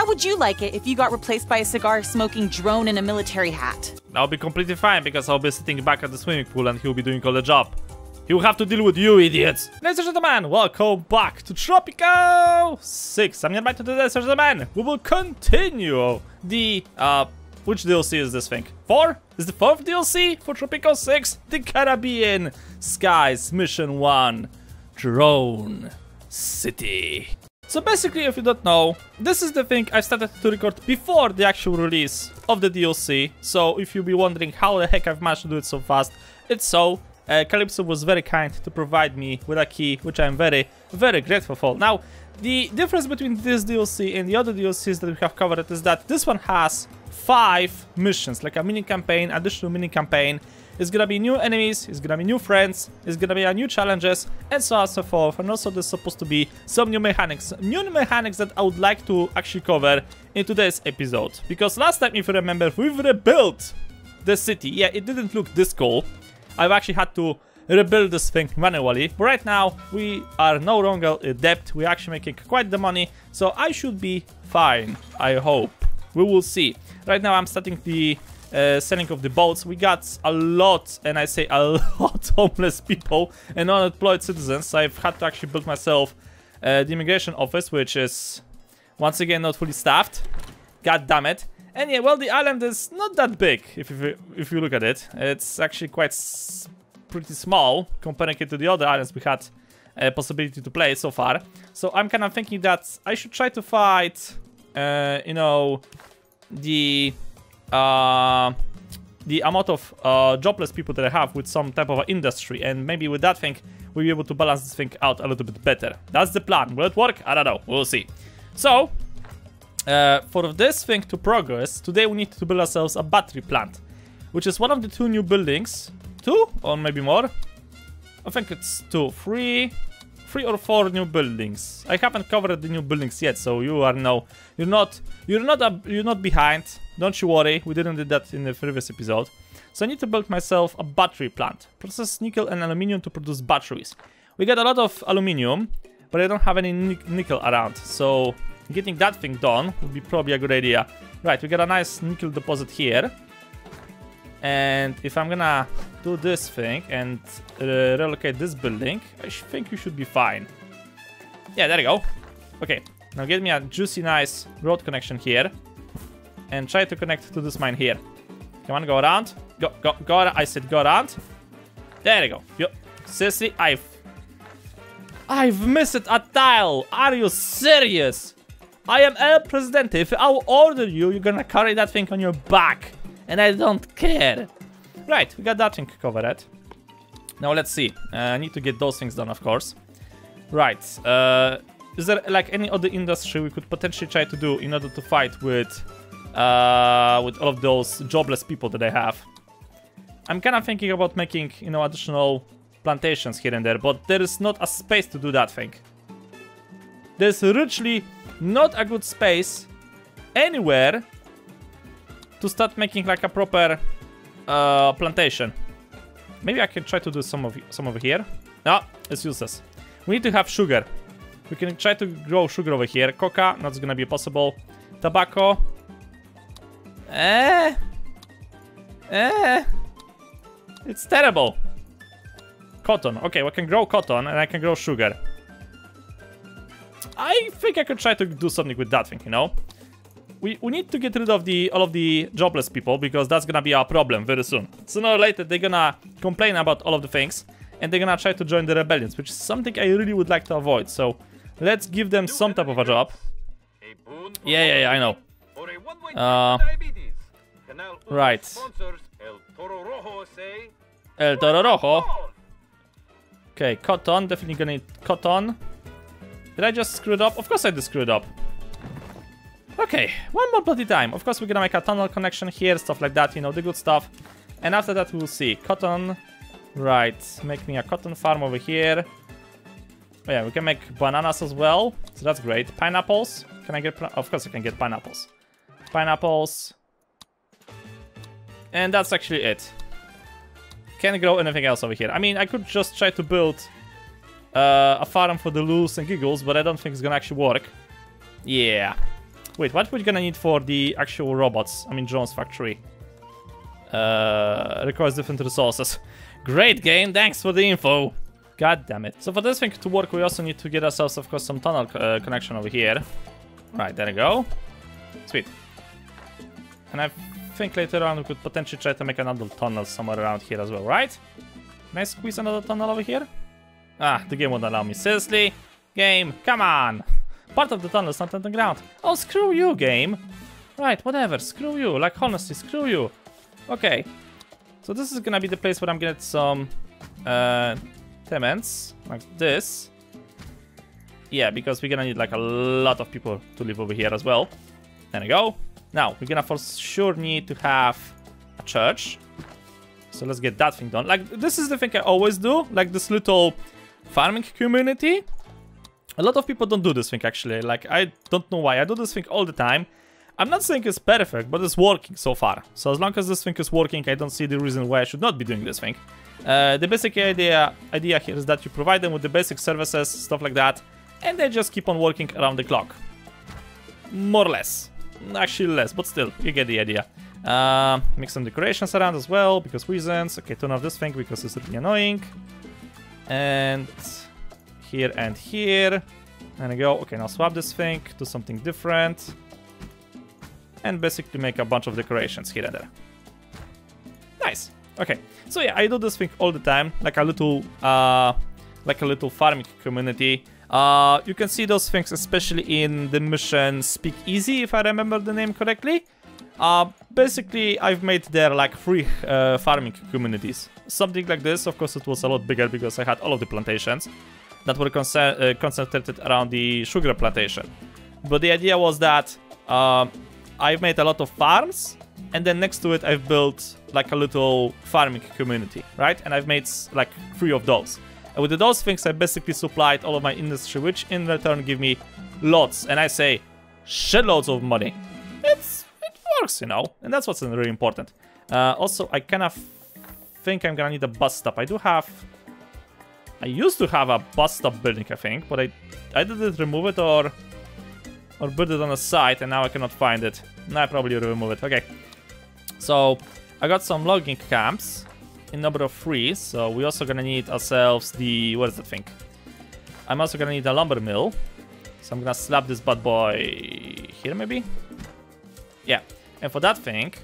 How would you like it if you got replaced by a cigar smoking drone in a military hat? I'll be completely fine because I'll be sitting back at the swimming pool and he'll be doing all the job. He will have to deal with you, idiots. Ladies and gentlemen, welcome back to Tropico 6. I'm back to the ladies and gentlemen. We will continue the, uh, which DLC is this thing? Four? Is the fourth DLC for Tropico 6? The Caribbean Skies Mission 1 Drone City. So basically, if you don't know, this is the thing I started to record before the actual release of the DLC. So if you'll be wondering how the heck I've managed to do it so fast, it's so uh, Kalypso was very kind to provide me with a key, which I'm very, very grateful for. Now, the difference between this DLC and the other DLCs that we have covered is that this one has five missions, like a mini campaign, additional mini campaign. It's gonna be new enemies, it's gonna be new friends, it's gonna be new challenges, and so on and so forth. And also there's supposed to be some new mechanics. New mechanics that I would like to actually cover in today's episode. Because last time, if you remember, we've rebuilt the city. Yeah, it didn't look this cool. I've actually had to rebuild this thing manually. But right now, we are no longer in debt. We're actually making quite the money. So I should be fine, I hope. We will see. Right now, I'm starting the uh, selling of the boats. We got a lot, and I say a lot, homeless people and unemployed citizens. So I've had to actually build myself uh, the immigration office, which is once again not fully staffed. God damn it. And yeah, well, the island is not that big if you, if you look at it. It's actually quite pretty small comparing it to the other islands we had a possibility to play so far. So I'm kind of thinking that I should try to fight, uh, you know, the uh, the amount of uh, jobless people that I have with some type of industry, and maybe with that thing we'll be able to balance this thing out a little bit better. That's the plan. Will it work? I don't know. We'll see. So uh, for this thing to progress, today we need to build ourselves a battery plant, which is one of the two new buildings. Two or maybe more? I think it's two, three, three or four new buildings. I haven't covered the new buildings yet, so you are no, you're not, you're not, a, you're not behind. Don't you worry, we didn't do that in the previous episode. So I need to build myself a battery plant. Process nickel and aluminium to produce batteries. We got a lot of aluminium, but I don't have any nickel around, so getting that thing done would be probably a good idea. Right, we got a nice nickel deposit here. And if I'm gonna do this thing and uh, relocate this building, I think you should be fine. Yeah, there you go. Okay, now get me a juicy, nice road connection here. And try to connect to this mine here. Come on, go around. Go, go, go. I said go around. There you go. Yo, seriously, I've... I've missed a tile. Are you serious? I am El Presidente. If I'll order you, you're gonna carry that thing on your back. And I don't care. Right, we got that thing covered. Now let's see. Uh, I need to get those things done, of course. Right. Uh, is there like any other industry we could potentially try to do in order to fight with uh, with all of those jobless people that I have? I'm kind of thinking about making, you know, additional plantations here and there, but there is not a space to do that thing. There's richly not a good space anywhere to start making like a proper uh, plantation. Maybe I can try to do some of some over here. No, it's useless. We need to have sugar. We can try to grow sugar over here. Coca, not gonna be possible. Tobacco. Eh. Eh. It's terrible. Cotton. Okay, we can grow cotton and I can grow sugar. I think I could try to do something with that thing, you know? We, we need to get rid of the all of the jobless people because that's gonna be our problem very soon. Sooner or later they're gonna complain about all of the things and they're gonna try to join the rebellions, which is something I really would like to avoid. So let's give them some type of a job. Yeah, yeah, yeah, I know. Uh, right. El Toro Rojo. Okay, cotton, definitely gonna need cotton. Did I just screw it up? Of course I did screw it up. Okay, one more bloody time. Of course we're gonna make a tunnel connection here, stuff like that, you know, the good stuff. And after that we'll see. Cotton. Right, make me a cotton farm over here. Oh yeah, we can make bananas as well. So that's great. Pineapples. Can I get... Of course I can get pineapples. Pineapples. And that's actually it. Can't grow anything else over here. I mean, I could just try to build uh, a farm for the loose and giggles, but I don't think it's gonna actually work. Yeah. Wait, what we're gonna need for the actual robots? I mean, drones factory. Uh, requires different resources. Great game, thanks for the info. God damn it. So for this thing to work, we also need to get ourselves, of course, some tunnel uh, connection over here. Right, there we go. Sweet. And I think later on we could potentially try to make another tunnel somewhere around here as well, right? Can I squeeze another tunnel over here? Ah, the game won't allow me. Seriously? Game, come on! Part of the tunnel is not on the ground. Oh, screw you, game! Right, whatever, screw you. Like, honestly, screw you. Okay. So this is gonna be the place where I'm gonna get some uh, tenants, like this. Yeah, because we're gonna need like a lot of people to live over here as well. There we go. Now, we're gonna for sure need to have a church. So let's get that thing done. Like, this is the thing I always do. Like, this little farming community. A lot of people don't do this thing, actually. Like, I don't know why. I do this thing all the time. I'm not saying it's perfect, but it's working so far. So as long as this thing is working, I don't see the reason why I should not be doing this thing. Uh, the basic idea, idea here is that you provide them with the basic services, stuff like that, and they just keep on working around the clock. More or less. Actually less, but still, you get the idea. Uh, make some decorations around as well, because reasons. Okay, turn off this thing because it's really annoying. And here and here. And I go, okay, now swap this thing do something different. And basically make a bunch of decorations here and there. Nice. Okay, so yeah, I do this thing all the time, like a little, uh, like a little farming community. Uh, you can see those things especially in the mission Speak Easy, if I remember the name correctly. Uh, basically, I've made there like three uh, farming communities. Something like this, of course, it was a lot bigger because I had all of the plantations that were uh, concentrated around the sugar plantation. But the idea was that um, I've made a lot of farms, and then next to it, I've built like a little farming community, right? And I've made like three of those. And with those things, I basically supplied all of my industry, which in return give me lots, and I say shitloads of money. It's it works, you know, and that's what's really important. Uh, also, I kind of think I'm gonna need a bus stop. I do have. I used to have a bus stop building, I think, but I I didn't remove it or or build it on the site, and now I cannot find it. Now I probably remove it. Okay. So I got some logging camps in number of three, so we also gonna need ourselves the what is the thing? I'm also gonna need a lumber mill. So I'm gonna slap this bad boy here maybe? Yeah. And for that thing,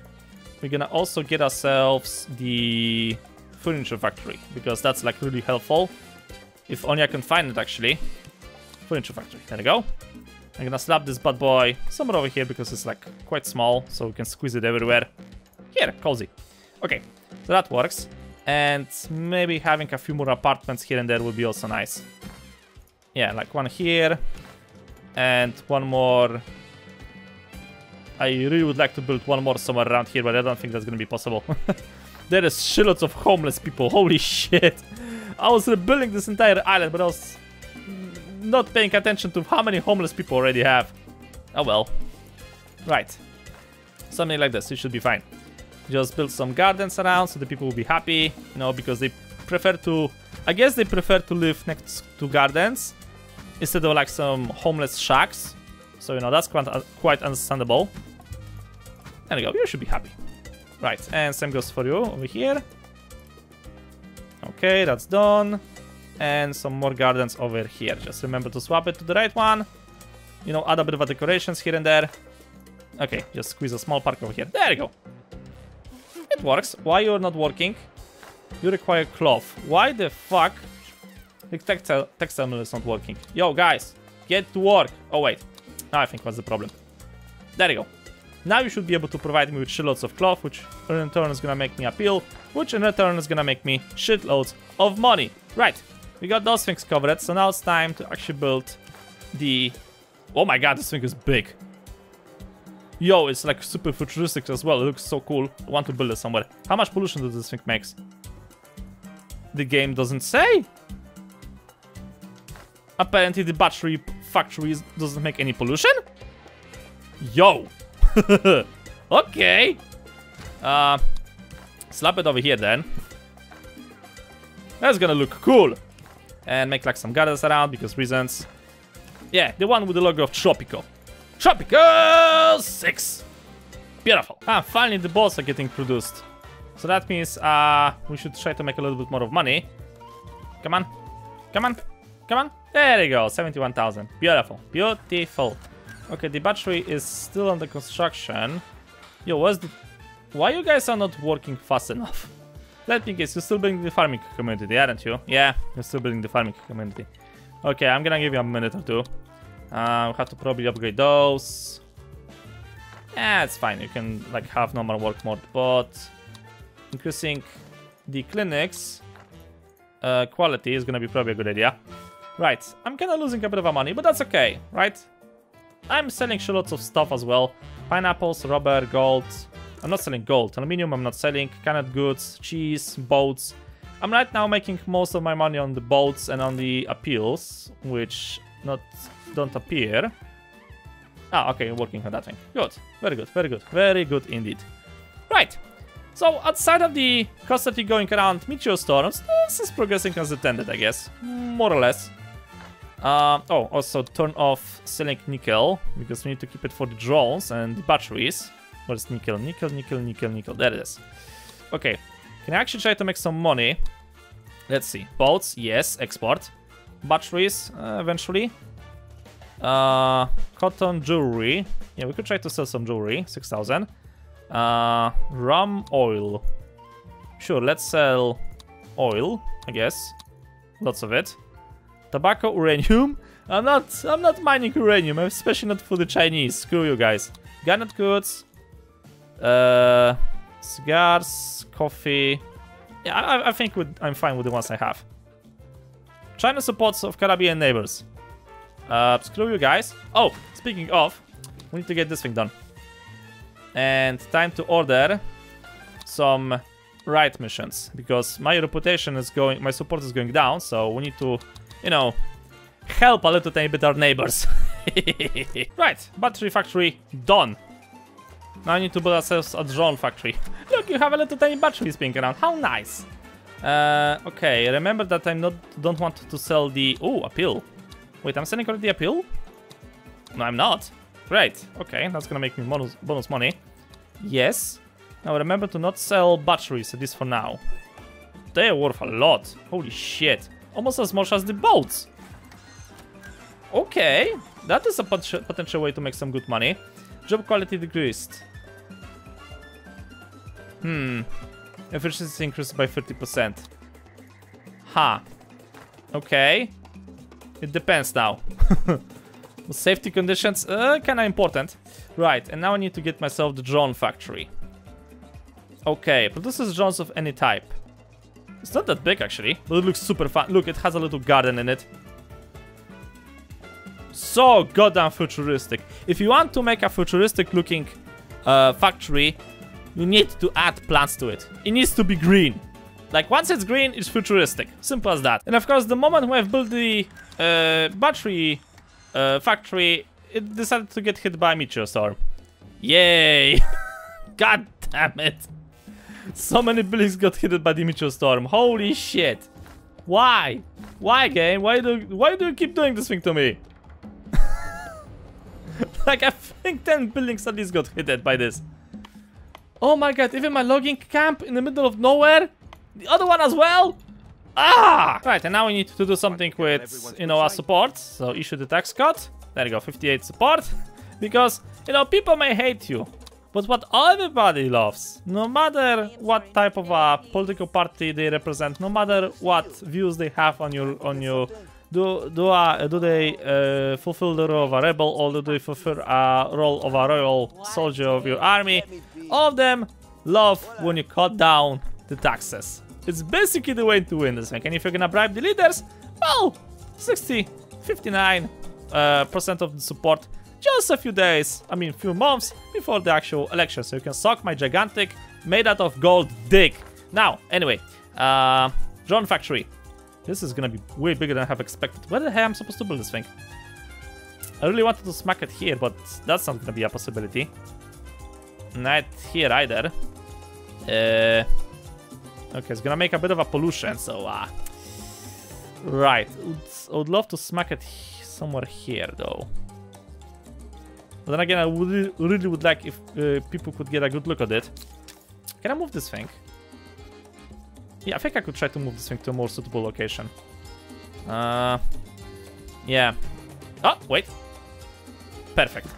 we're gonna also get ourselves the furniture factory, because that's like really helpful. If only I can find it actually. Furniture factory. There we go. I'm gonna slap this bad boy somewhere over here because it's like quite small, so we can squeeze it everywhere. Here, cozy. Okay, so that works. And maybe having a few more apartments here and there would be also nice. Yeah, like one here. And one more. I really would like to build one more somewhere around here, but I don't think that's gonna be possible. there is shitloads of homeless people, holy shit. I was rebuilding this entire island, but I was not paying attention to how many homeless people already have. Oh well. Right. Something like this, it should be fine. Just build some gardens around so the people will be happy, you know, because they prefer to... I guess they prefer to live next to gardens instead of like some homeless shacks. So, you know, that's quite, uh, quite understandable. There we go, you should be happy. Right, and same goes for you over here. Okay, that's done. And some more gardens over here. Just remember to swap it to the right one. You know, add a bit of a decorations here and there. Okay, just squeeze a small park over here. There you go. It works. Why you're not working? You require cloth. Why the fuck the textile, textile mill is not working? Yo, guys, get to work. Oh, wait. Now I think what's the problem. There you go. Now you should be able to provide me with shitloads of cloth, which in turn is gonna make me appeal, which in return is gonna make me shitloads of money. Right, we got those things covered, so now it's time to actually build the... Oh my god, this thing is big. Yo, it's like super futuristic as well. It looks so cool. I want to build it somewhere. How much pollution does this thing makes? The game doesn't say. Apparently the battery factory doesn't make any pollution? Yo. okay. Uh, slap it over here then. That's gonna look cool. And make like some gardens around because reasons. Yeah, the one with the logo of Tropico. Tropico 6! Beautiful. Ah, finally the balls are getting produced. So that means uh, we should try to make a little bit more of money. Come on. Come on. Come on. There you go. 71,000. Beautiful. Beautiful. Okay, the battery is still under construction. Yo, what's the... Why you guys are not working fast enough? Let me guess, you're still building the farming community, aren't you? Yeah, you're still building the farming community. Okay, I'm gonna give you a minute or two. Uh, we have to probably upgrade those. Yeah, it's fine. You can like have normal work mode, but increasing the clinics uh, quality is gonna be probably a good idea. Right, I'm kinda losing a bit of money, but that's okay, right? I'm selling lots of stuff as well. Pineapples, rubber, gold. I'm not selling gold. Aluminium I'm not selling. Canned goods, cheese, boats. I'm right now making most of my money on the boats and on the appeals, which not don't appear. Ah, okay, working on that thing. Good. Very good, very good, very good indeed. Right. So, outside of the constantly going around meteor storms, this is progressing as intended, I guess. More or less. Uh, oh, also turn off selling nickel, because we need to keep it for the drones and the batteries. Where's nickel? Nickel, nickel, nickel, nickel. There it is. Okay. Can I actually try to make some money? Let's see. Boats, yes, export. Batteries, uh, eventually. Uh, cotton jewelry. Yeah, we could try to sell some jewelry. 6,000. Uh, rum oil. Sure, let's sell oil, I guess. Lots of it. Tobacco, uranium. I'm not, I'm not mining uranium, especially not for the Chinese. Screw you guys. Garnet goods. Uh, cigars, coffee. Yeah, I, I think I'm fine with the ones I have. China supports of Caribbean neighbors. Uh, screw you guys. Oh, speaking of, we need to get this thing done. And time to order some right missions because my reputation is going, my support is going down, so we need to, you know, help a little tiny bit our neighbors. right, battery factory done. Now I need to build ourselves a drone factory. Look, you have a little tiny battery spinning around. How nice. Uh, okay, remember that I not don't want to sell the... Oh, appeal. Wait, I'm selling the appeal? No, I'm not. Great. Okay, that's gonna make me bonus, bonus money. Yes. Now remember to not sell batteries, at least for now. They're worth a lot. Holy shit. Almost as much as the boats. Okay, that is a pot potential way to make some good money. Job quality decreased. Hmm. Efficiency increased by 30%. Ha. Okay. It depends now. Safety conditions, uh, kinda important. Right, and now I need to get myself the drone factory. Okay, produces drones of any type. It's not that big actually, but it looks super fun. Look, it has a little garden in it. So goddamn futuristic. If you want to make a futuristic looking uh, factory, you need to add plants to it. It needs to be green. Like, once it's green, it's futuristic. Simple as that. And of course, the moment we have built the uh, battery uh, factory, it decided to get hit by a meteor storm. Yay! God damn it. So many buildings got hit by the meteor storm. Holy shit. Why? Why, game? Why do, why do you keep doing this thing to me? like, I think 10 buildings at least got hit by this. Oh my god, even my logging camp in the middle of nowhere? The other one as well? Ah! Right, and now we need to do something with, you know, our support. So issue the tax cut. There you go, 58 support. Because, you know, people may hate you. But what everybody loves, no matter what type of a political party they represent, no matter what views they have on your on you, do do uh, do they uh, fulfill the role of a rebel or do they fulfill a role of a royal soldier of your army? All of them love when you cut down the taxes. It's basically the way to win this thing. And if you're gonna bribe the leaders, well, 60, 59 uh, percent of the support just a few days, I mean few months before the actual election. So you can suck my gigantic, made out of gold dick. Now, anyway, uh, drone factory. This is gonna be way bigger than I have expected. Where the hell am I supposed to build this thing? I really wanted to smack it here, but that's not gonna be a possibility. Not here either. Uh, Okay, it's gonna make a bit of a pollution, so uh... Right, I would love to smack it somewhere here, though. But then again, I would really would like if uh, people could get a good look at it. Can I move this thing? Yeah, I think I could try to move this thing to a more suitable location. Uh, yeah. Oh, wait. Perfect.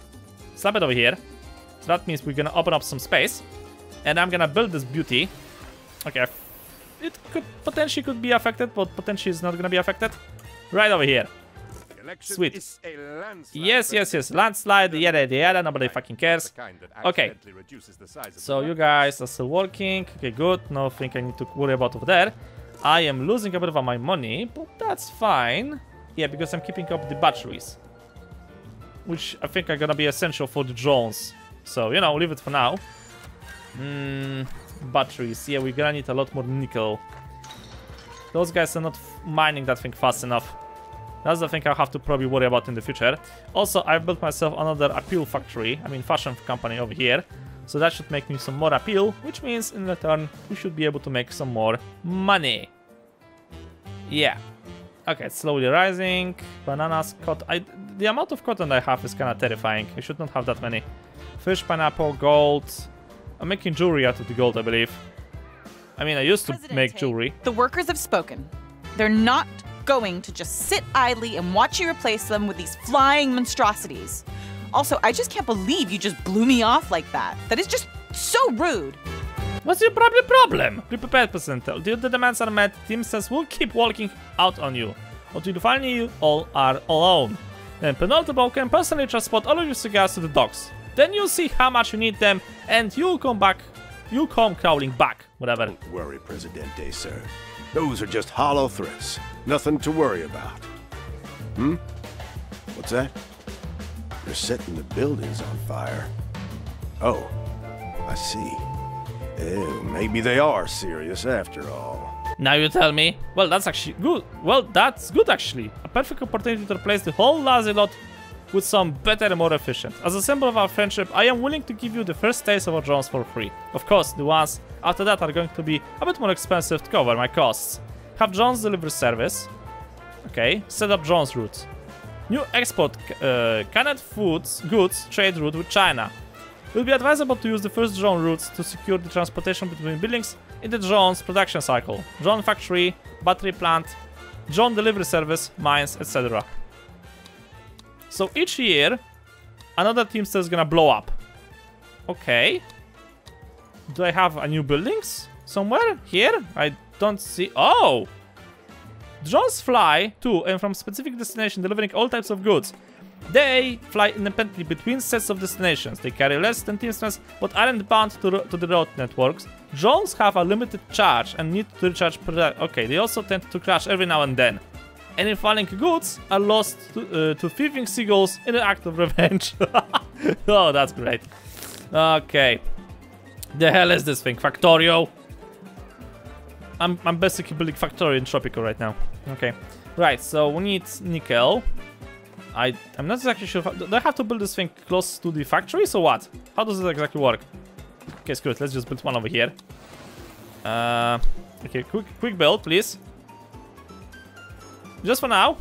Slap it over here. So that means we're gonna open up some space. And I'm gonna build this beauty. Okay. It could potentially could be affected, but potentially it's not gonna be affected. Right over here. Sweet. is a landslide, Yes, yes, yes. Landslide, yada, yada, yada. Nobody fucking cares. the kind that Okay. accidentally reduces the size of So you guys are still working. Okay, good. Nothing I need to worry about over there. I am losing a bit of my money, but that's fine. Yeah, because I'm keeping up the batteries. Which I think are gonna be essential for the drones. So, you know, leave it for now. Mm, batteries. Yeah, we're gonna need a lot more nickel. Those guys are not mining that thing fast enough. That's the thing I'll have to probably worry about in the future. Also, I've built myself another appeal factory, I mean fashion company over here. So that should make me some more appeal, which means in return we should be able to make some more money. Yeah. Okay, slowly rising. Bananas, cotton. I, the amount of cotton I have is kind of terrifying. I should not have that many. Fish, pineapple, gold. I'm making jewelry out of the gold, I believe. I mean, I used to make Presidente, jewelry. The workers have spoken. They're not going to just sit idly and watch you replace them with these flying monstrosities. Also, I just can't believe you just blew me off like that. That is just so rude. What's your problem? Problem? Be prepared, President. Until the demands are met, Team says we'll keep walking out on you until finally you all are alone. Then Penultimo can personally transport all of your cigars to the docks. Then you'll see how much you need them, and you'll come back. You'll come crawling back. Whatever. Don't worry, Presidente, sir. Those are just hollow threats. Nothing to worry about. Hmm? What's that? They're setting the buildings on fire. Oh, I see. Maybe they are serious after all. Now you tell me. Well, that's actually good. Well, that's good actually. A perfect opportunity to replace the whole lazy lot with some better and more efficient. As a symbol of our friendship, I am willing to give you the first taste of our drones for free. Of course, the ones after that are going to be a bit more expensive to cover my costs. Have drones delivery service. Okay, set up drones route. New export uh, canned foods goods trade route with China. It will be advisable to use the first drone routes to secure the transportation between buildings in the drone's production cycle. Drone factory, battery plant, drone delivery service, mines, etc. So each year, another Teamster is gonna blow up. Okay. Do I have a new buildings somewhere? Here? I don't see. Oh! Drones fly to and from specific destination delivering all types of goods. They fly independently between sets of destinations. They carry less than Teamsters, but aren't bound to, to the road networks. Drones have a limited charge and need to recharge. Okay, they also tend to crash every now and then. Any falling goods are lost to, uh, to thieving seagulls in an act of revenge. oh, that's great. Okay. The hell is this thing? Factorio? I'm, I'm basically building Factorio in Tropico right now. Okay. Right, so we need nickel. I, I'm not exactly sure. Do I have to build this thing close to the factory, so what? How does it exactly work? Okay, screw it. Let's just build one over here. Uh, okay, quick, quick build, please. Just for now.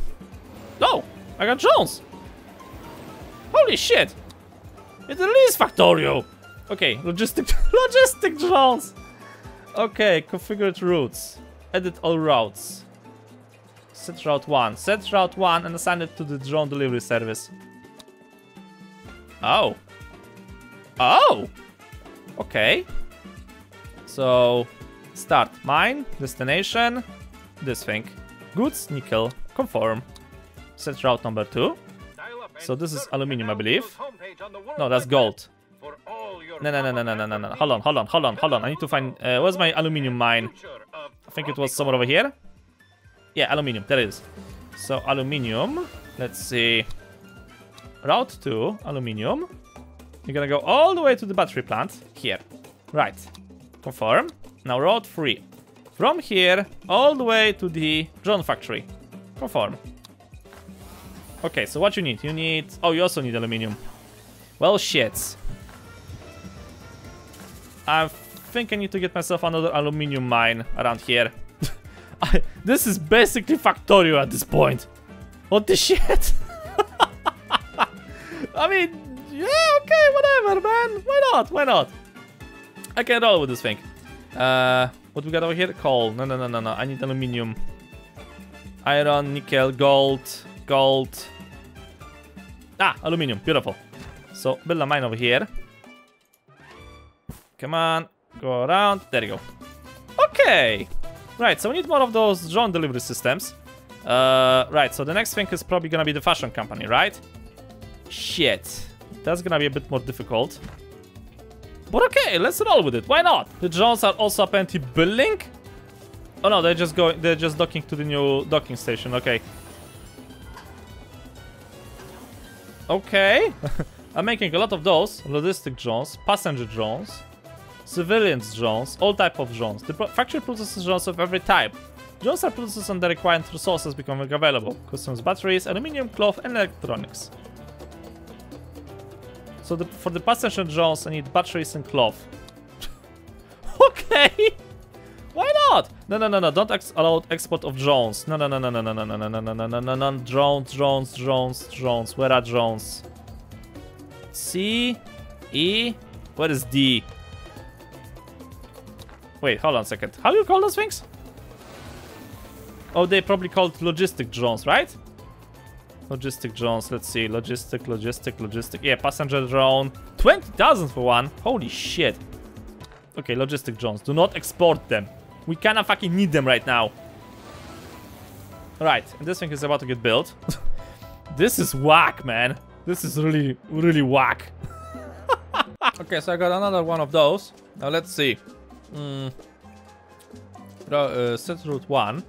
No, I got drones. Holy shit! It's a lease Factorio. Okay, logistic, logistic drones. Okay, configured routes. Edit all routes. Set route 1. Set route 1 and assign it to the drone delivery service. Oh. Oh! Okay. So, start. Mine, destination, this thing. Goods, nickel, conform. Set route number 2. So this is aluminium, I believe. No, that's gold. No, no, no, no, no, no, no, no. Hold on, hold on, hold on, hold on. I need to find... Uh, where's my aluminium mine? I think it was somewhere over here. Yeah, aluminium. There it is. So aluminium. Let's see. Route 2, aluminium. You're gonna go all the way to the battery plant. Here. Right. Confirm. Now route 3. From here, all the way to the drone factory. Confirm. Okay, so what you need? You need... Oh, you also need aluminium. Well, shit. I think I need to get myself another aluminium mine around here. I, this is basically Factorio at this point. What the shit? I mean, Yeah, okay, whatever, man. Why not? Why not? I can roll with this thing. Uh, what we got over here? Coal. No, no, no, no, no. I need aluminium. Iron, nickel, gold, gold. Ah, aluminium. Beautiful. So, build a mine over here. Come on. Go around. There you go. Okay. Right, so we need more of those drone delivery systems. Uh, right, so the next thing is probably gonna be the fashion company, right? Shit. That's gonna be a bit more difficult. But okay, let's roll with it. Why not? The drones are also apparently building. Oh no, they're just going. They're just docking to the new docking station. Okay. Okay. I'm making a lot of those logistic drones, passenger drones, civilians drones, all type of drones. The factory produces drones of every type. Drones are produced on the required resources becoming available. Customs batteries, aluminium, cloth, and electronics. So the, for the passenger drones, I need batteries and cloth. okay. Why not? No, no, no, no. Don't ex allow export of drones. No, no, no, no, no, no, no, no, no, no, no, no, no, no, no. Drones, drones, drones, drones. Where are drones? C, E. Where is D? Wait, hold on a second. How do you call those things? Oh, they probably called logistic drones, right? Logistic drones, let's see. Logistic, logistic, logistic. Yeah, passenger drone. 20,000 for one. Holy shit. Okay, logistic drones. Do not export them. We kinda fucking need them right now. Right, and this thing is about to get built. this is whack, man. This is really, really whack. okay, so I got another one of those. Now let's see. Mm. Uh, set route 1.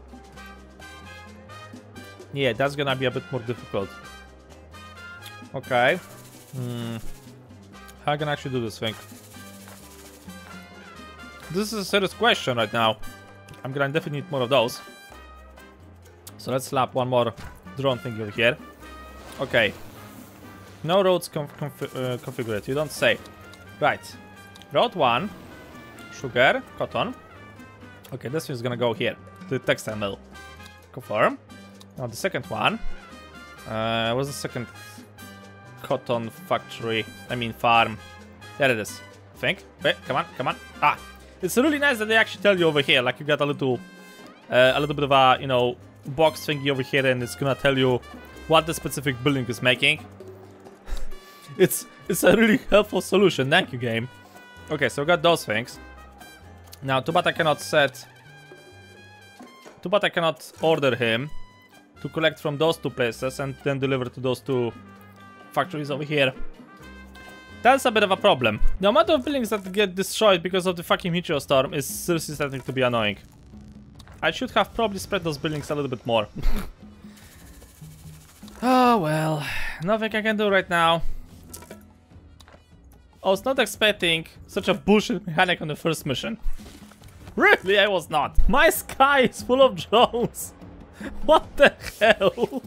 Yeah, that's gonna be a bit more difficult. Okay. Hmm. How can I actually do this thing? This is a serious question right now. I'm gonna definitely need more of those. So let's slap one more drone thing over here. Okay. No roads conf conf uh, configured, you don't say. Right. Road 1. Sugar, cotton. Okay, this is gonna go here. To the textile mill. Confirm. Now the second one uh, was the second cotton factory. I mean farm. There it is. I think. Wait, come on, come on. Ah, it's really nice that they actually tell you over here. Like you got a little, uh, a little bit of a you know box thingy over here, and it's gonna tell you what the specific building is making. it's it's a really helpful solution. Thank you, game. Okay, so we got those things. Now, I cannot set. I cannot order him to collect from those two places and then deliver to those two factories over here. That's a bit of a problem. The amount of buildings that get destroyed because of the fucking meteor storm is seriously starting to be annoying. I should have probably spread those buildings a little bit more. oh well, nothing I can do right now. I was not expecting such a bullshit mechanic on the first mission. Really, I was not. My sky is full of drones. What the hell?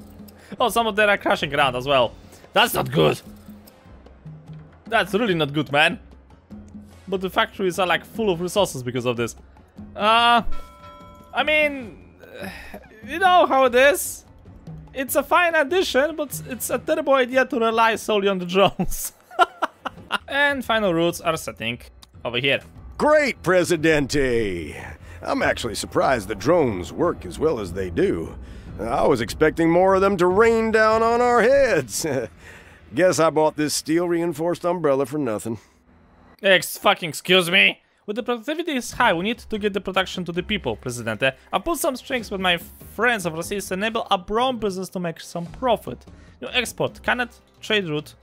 Oh, some of them are crashing around as well. That's not good. That's really not good, man. But the factories are like full of resources because of this. Uh, I mean, you know how it is. It's a fine addition, but it's a terrible idea to rely solely on the drones. and final routes are setting over here. Great, Presidente! I'm actually surprised the drones work as well as they do. I was expecting more of them to rain down on our heads. Guess I bought this steel reinforced umbrella for nothing. Ex fucking excuse me. When the productivity is high, we need to get the production to the people, Presidente. I put some strings with my friends overseas to enable a brown business to make some profit. New export, cannot trade route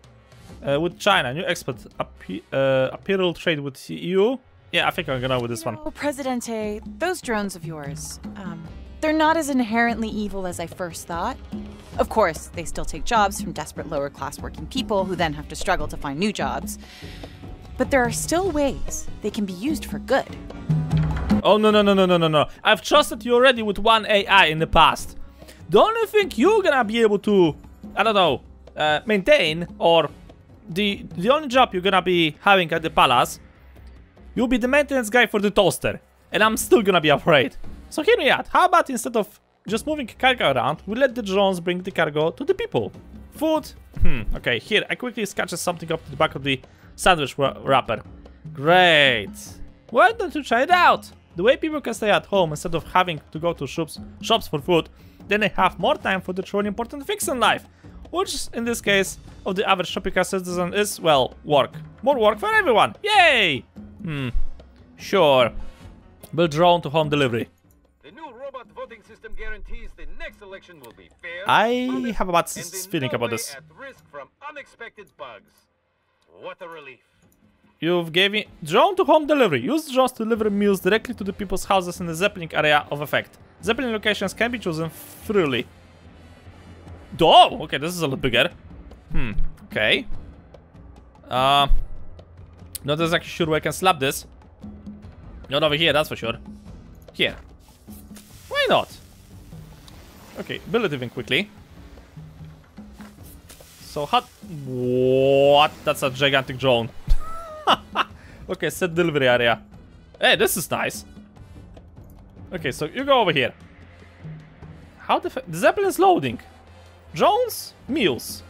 uh, with China. New export, appe uh, apparel trade with EU. Yeah, I think I'm gonna go with this one. Oh, Presidente, those drones of yours, um, they're not as inherently evil as I first thought. Of course, they still take jobs from desperate lower class working people who then have to struggle to find new jobs. But there are still ways they can be used for good. Oh, no, no, no, no, no, no, no. I've trusted you already with one AI in the past. Don't you think you're gonna be able to, I don't know, uh, maintain or the, the only job you're gonna be having at the palace, you'll be the maintenance guy for the toaster. And I'm still gonna be afraid. So hear me out. How about instead of just moving cargo around, we let the drones bring the cargo to the people? Food. Hmm, okay, here, I quickly sketch something up to the back of the sandwich wrapper. Great. Why don't you try it out? The way people can stay at home instead of having to go to shops, shops for food, then they have more time for the truly important things in life. Which, in this case, of the average Shopica citizen is, well, work. More work for everyone. Yay! Hmm, sure. Build drone to home delivery. The new robot voting system guarantees the next election will be fair. I honest, have a bad and s- in feeling no about this. At risk from unexpected bugs. What a relief. You've given drone to home delivery. Use drones to deliver meals directly to the people's houses in the Zeppelin area of effect. Zeppelin locations can be chosen freely. Oh, okay, this is a little bigger. Hmm, okay. Uh, not exactly sure where I can slap this. Not over here, that's for sure. Here. Why not? Okay, build it even quickly. So hot. What? That's a gigantic drone. okay, set delivery area. Hey, this is nice. Okay, so you go over here. How the, the Zeppelin's loading. Drones, meals,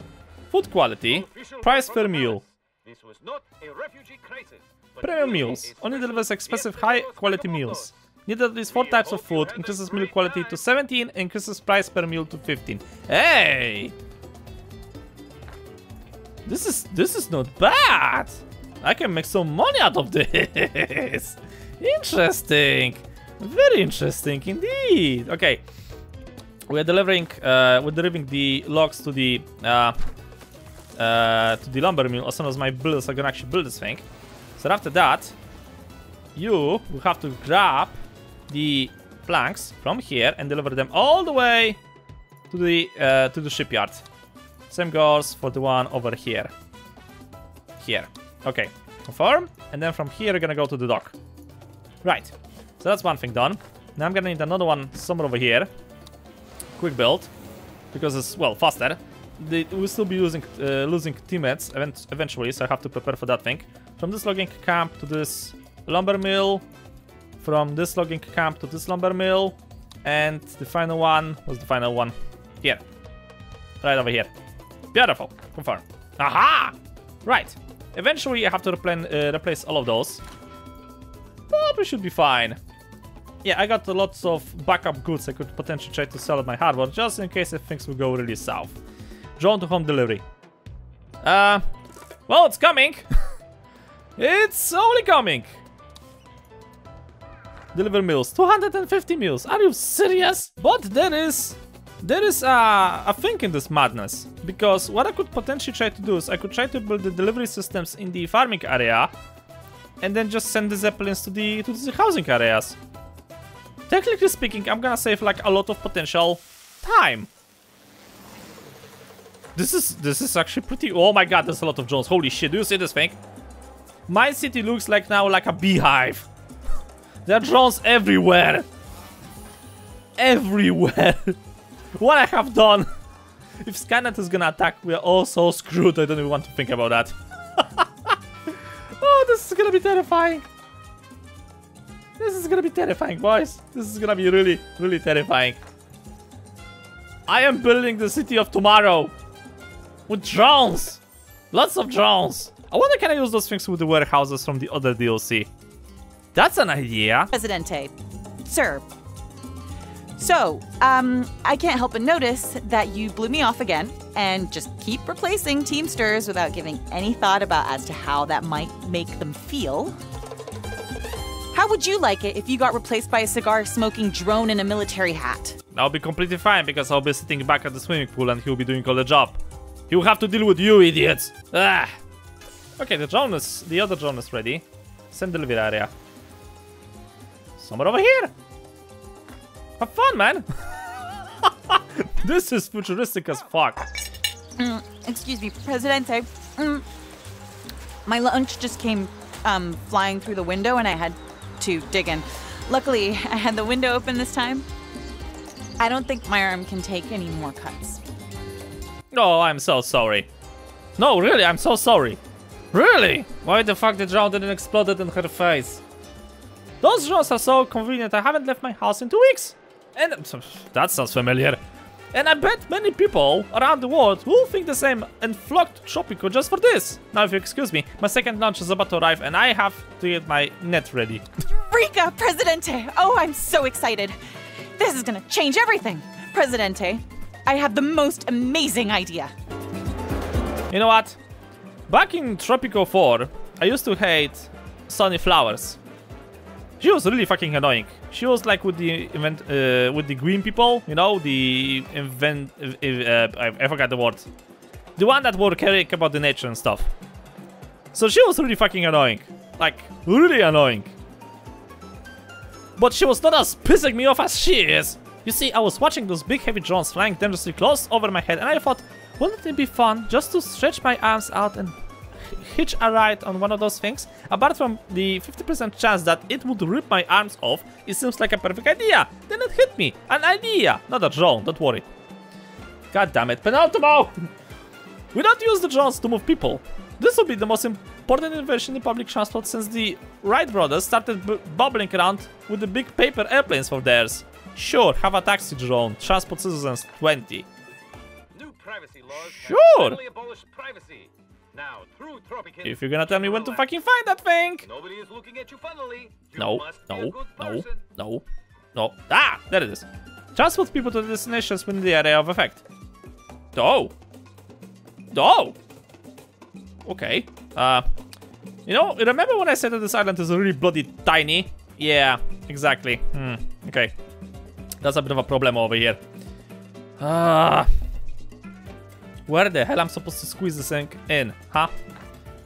food quality, price per meal. Palace. This was not a refugee crisis. Premium meals. Only delivers expensive high quality meals. Need at least 4 types of food, increases meal quality to time. 17, increases price per meal to 15. Hey! This is this is not bad. I can make some money out of this. Interesting. Very interesting indeed. Okay. We're delivering uh, we're delivering the logs to the uh, uh, to the lumber mill as soon as my builders are gonna actually build this thing. So after that, you will have to grab the planks from here and deliver them all the way to the uh, to the shipyard. Same goes for the one over here. Here. Okay. Confirm. And then from here, we're gonna go to the dock. Right. So that's one thing done. Now I'm gonna need another one somewhere over here. Quick build. Because it's, well, faster. They will still be losing, uh, losing Teamsters event eventually, so I have to prepare for that thing. From this logging camp to this lumber mill. From this logging camp to this lumber mill. And the final one was the final one here. Right over here. Beautiful. Confirm. Aha! Right. Eventually, I have to replan, uh, replace all of those. But we should be fine. Yeah, I got lots of backup goods I could potentially try to sell at my hardware, just in case if things will go really south. Drone to home delivery. Uh, well, it's coming. it's only coming. Deliver meals. 250 meals. Are you serious? But there is there is a, a thing in this madness. Because what I could potentially try to do is I could try to build the delivery systems in the farming area and then just send the zeppelins to the to the housing areas. Technically speaking, I'm gonna save like a lot of potential time. This is this is actually pretty. Oh my god, there's a lot of drones. Holy shit! Do you see this thing? My city looks like now like a beehive. There are drones everywhere. Everywhere. what I have done. If Skynet is gonna attack, we are all so screwed. I don't even want to think about that. oh, this is gonna be terrifying. This is gonna be terrifying, boys. This is gonna be really, really terrifying. I am building the city of tomorrow with drones. Lots of drones. I wonder can I use those things with the warehouses from the other DLC? That's an idea. Presidente. Sir. So, um, I can't help but notice that you blew me off again and just keep replacing Teamsters without giving any thought about as to how that might make them feel. How would you like it if you got replaced by a cigar smoking drone in a military hat? I'll be completely fine because I'll be sitting back at the swimming pool and he'll be doing all the job. He'll have to deal with you, idiots. Ah. Okay, the drone is the other drone is ready. Send delivery area. Somewhere over here. Have fun, man. this is futuristic as fuck. Excuse me, Presidente. Mm. My lunch just came um, flying through the window and I had to dig in. Luckily, I had the window open this time. I don't think my arm can take any more cuts. Oh, I'm so sorry. No, really, I'm so sorry. Really? Why the fuck the drone didn't explode in her face? Those drones are so convenient. I haven't left my house in two weeks. And that sounds familiar. And I bet many people around the world will think the same and flock to Tropico just for this. Now, if you excuse me, my second launch is about to arrive and I have to get my net ready. Eureka, Presidente! Oh, I'm so excited. This is gonna change everything. Presidente, I have the most amazing idea. You know what? Back in Tropico 4, I used to hate Sunny Flowers. She was really fucking annoying. She was like with the event, uh, with the green people, you know, the event. Uh, I, I forgot the word. The one that were caring about the nature and stuff. So she was really fucking annoying, like really annoying. But she was not as pissing me off as she is. You see, I was watching those big heavy drones flying dangerously close over my head, and I thought, wouldn't it be fun just to stretch my arms out and hitch a ride on one of those things? Apart from the 50% chance that it would rip my arms off, it seems like a perfect idea. Then it hit me. An idea, not a drone, don't worry. God damn it, penultimo! we don't use the drones to move people. This will be the most important invention in public transport since the Wright brothers started bubbling around with the big paper airplanes for theirs. Sure, have a taxi drone, transport citizens 20. New privacy laws Sure. have finally abolished privacy. Now, If you're gonna tell me when to fucking find that thing! Nobody is looking at you funnily. You No, must be a no, no, no, no. Ah, there it is. Transport people to the destinations within the area of effect. Oh. Oh. Okay. Uh, you know, remember when I said that this island is really bloody tiny? Yeah, exactly. Hmm, okay. That's a bit of a problem over here. Ah. where the hell I'm supposed to squeeze this thing in, huh?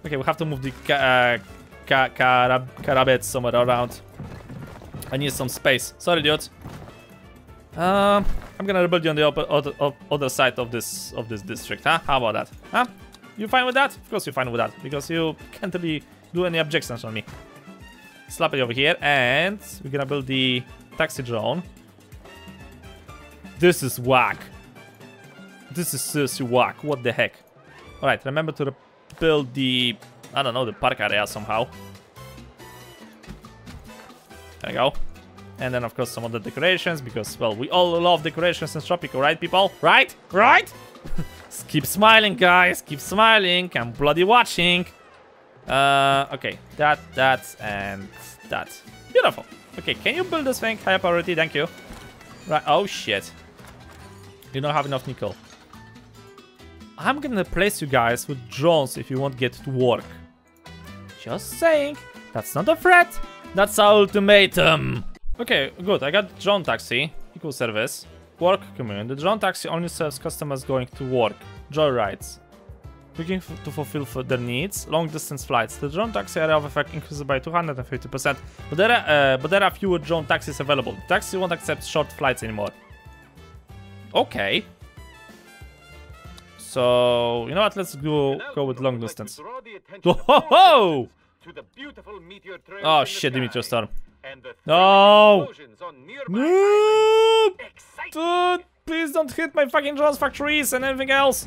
Okay, we have to move the ca uh, ca carab carabets somewhere around. I need some space. Sorry, dude. Um, I'm gonna rebuild you on the other, other side of this of this district, huh? How about that? Huh? You fine with that? Of course you're fine with that, because you can't really do any objections on me. Slap it over here, and we're gonna build the taxi drone. This is whack. This is seriously whack. What the heck? Alright, remember to build the, I don't know, the park area somehow. There we go. And then, of course, some other decorations, because, well, we all love decorations in Tropico, right, people? Right? Right? Keep smiling, guys. Keep smiling. I'm bloody watching. Uh, okay. That, that, and that. Beautiful. Okay, can you build this thing? Higher priority, thank you. Right, oh shit. You don't have enough nickel. I'm gonna place you guys with drones if you won't get to work. Just saying. That's not a threat. That's our ultimatum. Okay, good. I got drone taxi. Equal service. Work commune. The drone taxi only serves customers going to work. Joyrides. Looking to fulfill for their needs. Long distance flights. The drone taxi area of effect increases by 250%. But there are, uh, but there are fewer drone taxis available. The taxi won't accept short flights anymore. Okay. So, you know what? Let's go go with long would like to distance. draw the attention Ho ho all ho! citizens To the beautiful meteor Oh shit, sky storm. No! thrilling explosions on nearby islands. No! Dude, please don't hit my fucking drones factories and anything else.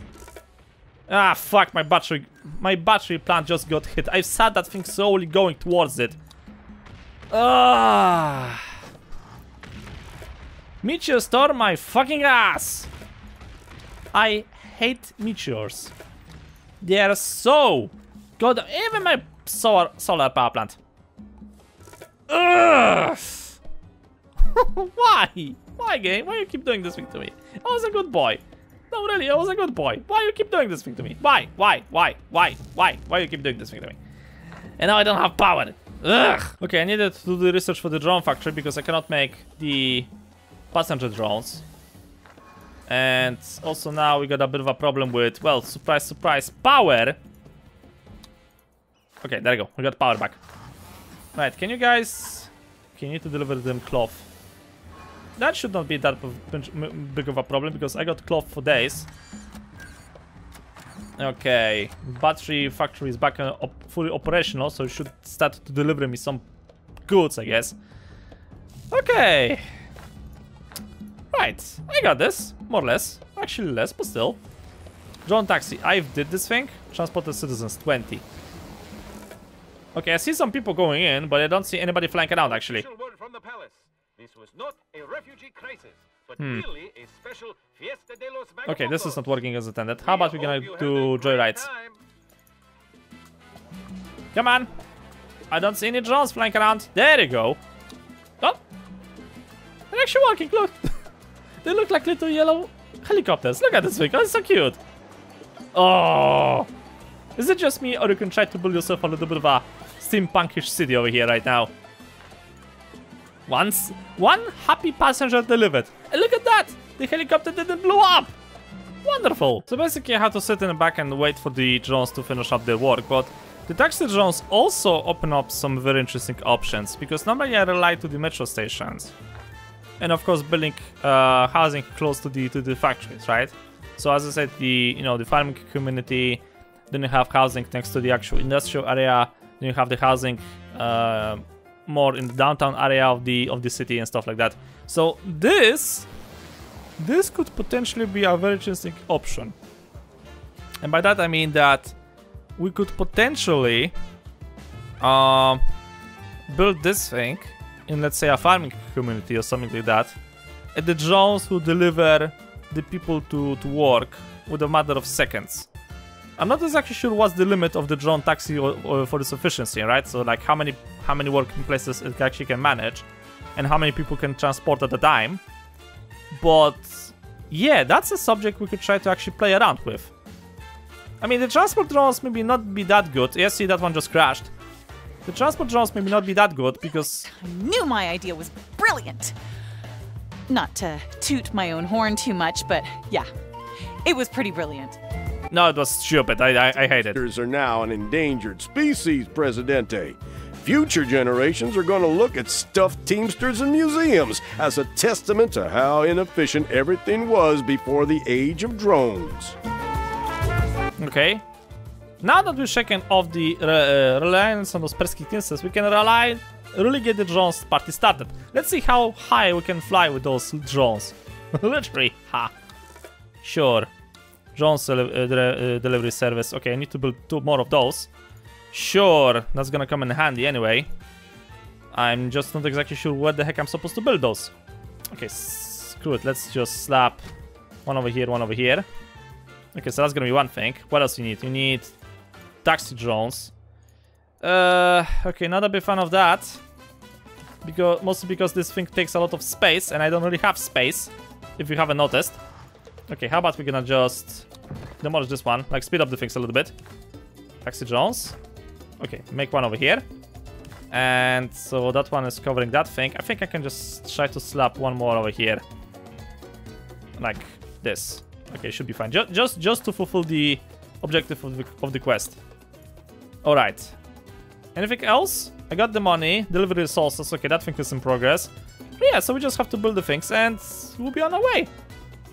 Ah, fuck, my battery, my battery plant just got hit. I saw that thing slowly going towards it. Ah. Meteor storm my fucking ass. I hate meteors. They are so good. Even my solar, solar power plant. Ugh. Why? Why, game? Why you keep doing this thing to me? I was a good boy. No, really, I was a good boy. Why you keep doing this thing to me? Why? Why? Why? Why? Why? Why you keep doing this thing to me? And now I don't have power. Ugh. Okay, I needed to do the research for the drone factory because I cannot make the passenger drones. And also now we got a bit of a problem with, well, surprise, surprise, power. Okay, there we go. We got power back. Right, can you guys... Okay, you need to deliver them cloth. That should not be that big of a problem because I got cloth for days. Okay, battery factory is back uh, op fully operational, so it should start to deliver me some goods, I guess. Okay. Right, I got this, more or less. Actually less, but still. Drone taxi, I did this thing. Transported citizens, 20. Okay, I see some people going in, but I don't see anybody flanking around, actually. From the palace. This was not a refugee crisis. but really a special Fiesta de los Hmm. Okay, this is not working as intended. How about we gonna do joyrides? Come on. I don't see any drones flying around. There you go. Oh. They're actually working, look. they look like little yellow helicopters. Look at this. Oh, it's so cute. Oh. Is it just me or you can try to build yourself a little bit of a steampunkish city over here right now? Once, one happy passenger delivered. And look at that! The helicopter didn't blow up! Wonderful! So basically I had to sit in the back and wait for the drones to finish up their work, but the taxi drones also open up some very interesting options, because normally I rely to the metro stations. And of course building uh, housing close to the to the factories, right? So as I said, the you know the farming community, then you have housing next to the actual industrial area, then you have the housing uh, more in the downtown area of the of the city and stuff like that. So this this could potentially be a very interesting option. And by that I mean that we could potentially um, build this thing in let's say a farming community or something like that. And the drones who deliver the people to, to work with a matter of seconds. I'm not exactly sure what's the limit of the drone taxi or, or for its efficiency, right? So like how many how many working places it actually can manage and how many people can transport at a time. But yeah, that's a subject we could try to actually play around with. I mean, the transport drones maybe not be that good. Yes, see, that one just crashed. The transport drones maybe not be that good because I knew my idea was brilliant. Not to toot my own horn too much, but yeah, it was pretty brilliant. no, it was stupid. I I, I hate it. Teamsters are now an endangered species, Presidente. Future generations are going to look at stuffed Teamsters in museums as a testament to how inefficient everything was before the age of drones. Okay. Now that we've shaken off the uh, reliance on those pesky Teamsters, we can rely really get the drones party started. Let's see how high we can fly with those drones. Literally, ha. Sure. Drones uh, de- uh, delivery service. Okay, I need to build two more of those. Sure, that's gonna come in handy anyway. I'm just not exactly sure where the heck I'm supposed to build those. Okay, screw it. Let's just slap one over here, one over here. Okay, so that's gonna be one thing. What else you need? You need taxi drones. Uh, okay, not a big fan of that. Because mostly because this thing takes a lot of space, and I don't really have space. If you haven't noticed. Okay, how about we're gonna just demolish this one, like speed up the things a little bit. Taxi drones. Okay, make one over here. And so that one is covering that thing. I think I can just try to slap one more over here. Like this. Okay, should be fine. Just, just, just to fulfill the objective of the, of the quest. All right. Anything else? I got the money, delivery resources. Okay, that thing is in progress. Yeah, so we just have to build the things and we'll be on our way.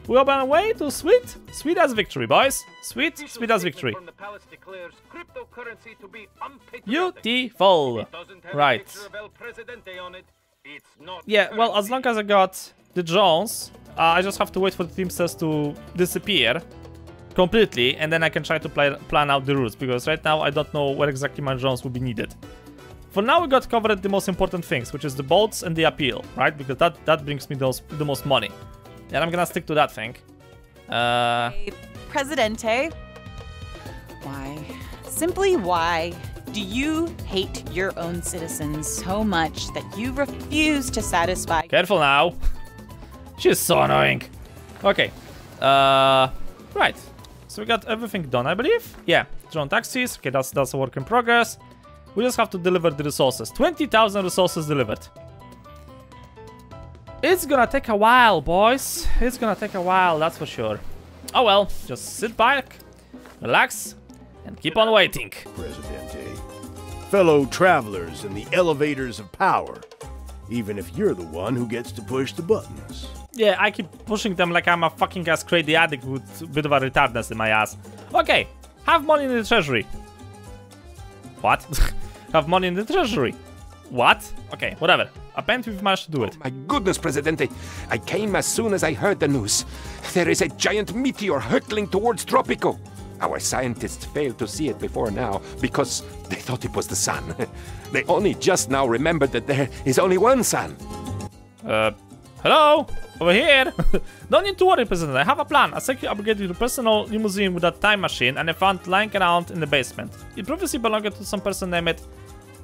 We'll be on our way to sweet, sweet as victory, boys. Sweet, sweet as victory. From the palace declares cryptocurrency to be unpatriotic. Beautiful. Right. a picture of El Presidente on it. It's not Yeah, well, as long as I got the drones, uh, I just have to wait for the Teamsters to disappear completely, and then I can try to play, plan out the routes, because right now I don't know where exactly my drones will be needed. For now, we got covered the most important things, which is the boats and the appeal, right? Because that, that brings me those, the most money. And I'm gonna stick to that thing. Uh, Presidente, why, simply why, do you hate your own citizens so much that you refuse to satisfy Careful now. She's so annoying. Okay. Uh, right. So we got everything done, I believe. Yeah, drone taxis. Okay, that's that's a work in progress. We just have to deliver the resources. 20,000 resources delivered. It's gonna take a while, boys. It's gonna take a while, that's for sure. Oh well, just sit back, relax, and keep on waiting. Presidente. Eh? Fellow travelers in the elevators of power, even if you're the one who gets to push the buttons. Yeah, I keep pushing them like I'm a fucking ass crazy addict with a bit of a retardness in my ass. Okay, have money in the treasury. What? have money in the treasury. What? Okay, whatever. Apparently we've managed to do it. My goodness, Presidente. I came as soon as I heard the news. There is a giant meteor hurtling towards Tropico. Our scientists failed to see it before now because they thought it was the sun. they only just now remembered that there is only one sun. Uh, Hello? Over here? Don't need to worry, President. I have a plan. I secretly upgraded your personal limousine with a time machine and I found lying around in the basement. It previously belonged to some person named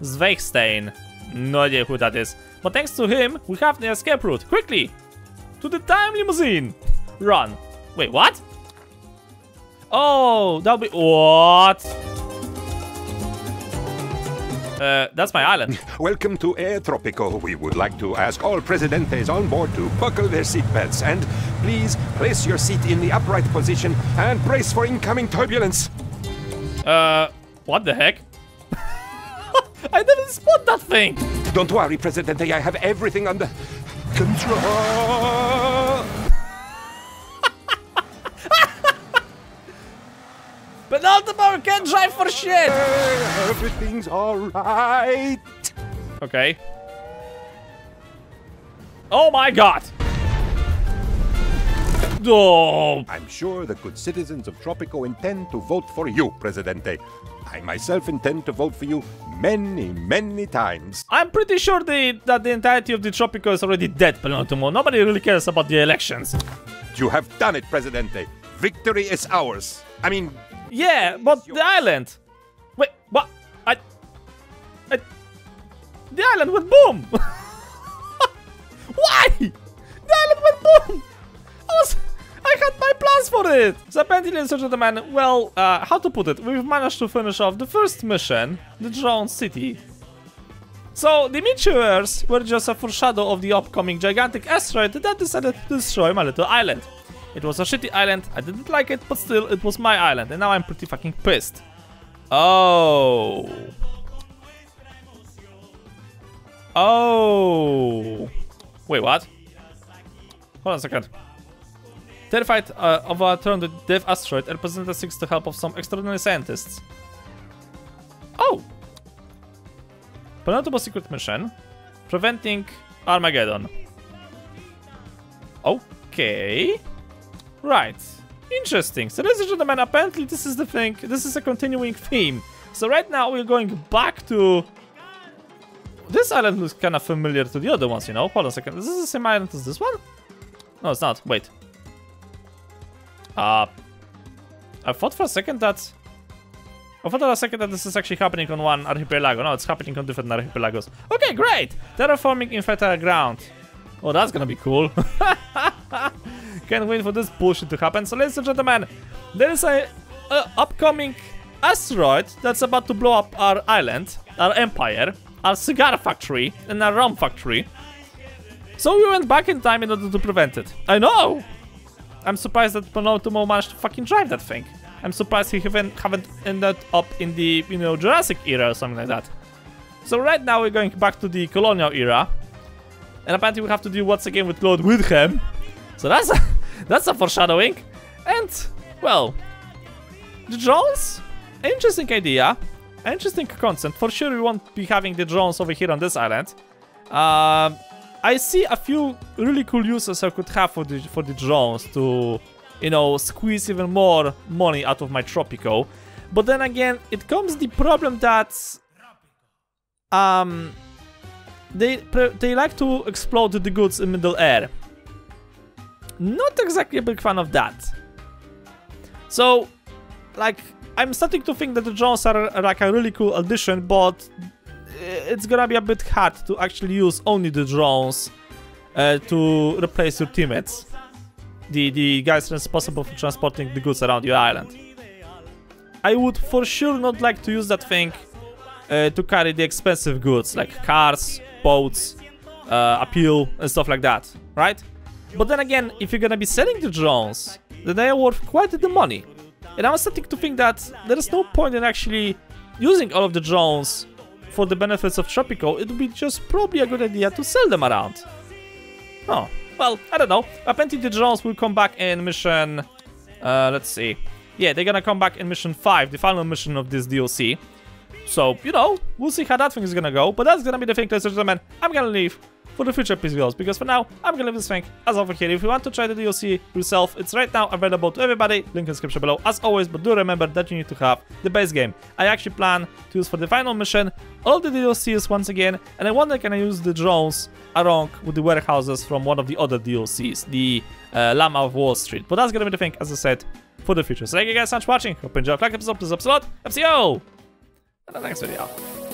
Zweichstein. No idea who that is. But thanks to him, we have the escape route. Quickly! To the time limousine! Run. Wait, what? Oh, that'll be... What? Uh, that's my island. Welcome to Air Tropico. We would like to ask all Presidentes on board to buckle their seatbelts and please place your seat in the upright position and brace for incoming turbulence. Uh, what the heck? I didn't spot that thing! Don't worry, Presidente, I have everything under control. But Penultimo can't drive for shit! Everything's alright. Okay. Oh my god! Oh, I'm sure the good citizens of Tropico intend to vote for you, Presidente. I myself intend to vote for you many, many times. I'm pretty sure the, that the entirety of the Tropico is already dead, Penultimo. Nobody really cares about the elections. You have done it, Presidente. Victory is ours. I mean, Yeah, but the island. Wait, what? I, I, the island went boom. Why? The island went boom. I was, I had my plans for it. So apparently, ladies and gentlemen, well, uh, how to put it? We've managed to finish off the first mission, the drone city. So the meteors were just a foreshadow of the upcoming gigantic asteroid that decided to destroy my little island. It was a shitty island, I didn't like it, but still, it was my island, and now I'm pretty fucking pissed. Oh. Oh. Wait, what? Hold on a second. Terrified uh, of a turn the death asteroid, Representative seeks the help of some extraordinary scientists. Oh! Penultimate secret mission. Preventing Armageddon. Okay. Right. Interesting. So ladies and gentlemen, apparently this is the thing. This is a continuing theme. So right now we're going back to... This island looks kind of familiar to the other ones, you know? Hold on a second. Is this the same island as this one? No, it's not. Wait. Uh... I thought for a second that... I thought for a second that this is actually happening on one archipelago. No, it's happening on different archipelagos. Okay, great! Terraforming infertile ground. Oh, that's gonna be cool. Can't wait for this bullshit to happen. So, ladies and gentlemen, there is a, a upcoming asteroid that's about to blow up our island, our empire, our cigar factory, and our rum factory. So we went back in time in order to prevent it. I know! I'm surprised that Penultimo managed to fucking drive that thing. I'm surprised he haven't, haven't ended up in the, you know, Jurassic era or something like that. So right now we're going back to the colonial era. And apparently we have to deal once again with Lord Wilhelm. So that's that's a foreshadowing. And, well, the drones? Interesting idea. Interesting concept. For sure we won't be having the drones over here on this island. Um, I see a few really cool uses I could have for the, for the drones to, you know, squeeze even more money out of my Tropico. But then again, it comes the problem that... Um, they they like to explode the goods in middle air. Not exactly a big fan of that. So, like, I'm starting to think that the drones are like a really cool addition, but it's gonna be a bit hard to actually use only the drones uh, to replace your Teamsters. The, the guys responsible for transporting the goods around your island. I would for sure not like to use that thing uh, to carry the expensive goods like cars, boats, uh, appeal, and stuff like that, right? But then again, if you're gonna be selling the drones, then they are worth quite the money. And I was starting to think that there is no point in actually using all of the drones for the benefits of Tropico. It would be just probably a good idea to sell them around. Oh, well, I don't know. Apparently the drones will come back in mission... Uh, let's see. Yeah, they're gonna come back in mission 5, the final mission of this DLC. So, you know, we'll see how that thing is gonna go. But that's gonna be the thing, ladies and gentlemen. I'm gonna leave. For the future Peace Girls, because for now, I'm gonna leave this thing as over here. If you want to try the DLC yourself, it's right now available to everybody, link in the description below as always, but do remember that you need to have the base game. I actually plan to use for the final mission all the DLCs once again, and I wonder can I use the drones along with the warehouses from one of the other DLCs, the uh, Llama of Wall Street. But that's gonna be the thing, as I said, for the future. So thank you guys so much for watching. Hope you enjoyed. Like episode, please up a lot. See you in the next video.